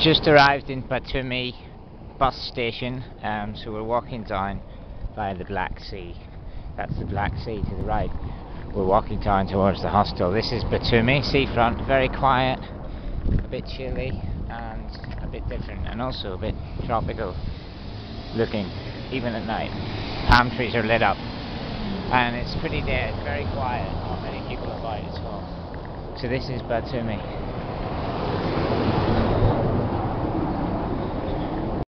just arrived in Batumi bus station, um, so we're walking down by the Black Sea. That's the Black Sea to the right. We're walking down towards the hostel. This is Batumi, seafront, very quiet, a bit chilly and a bit different and also a bit tropical looking, even at night. Palm trees are lit up and it's pretty dead, very quiet, not many people about at all. So this is Batumi.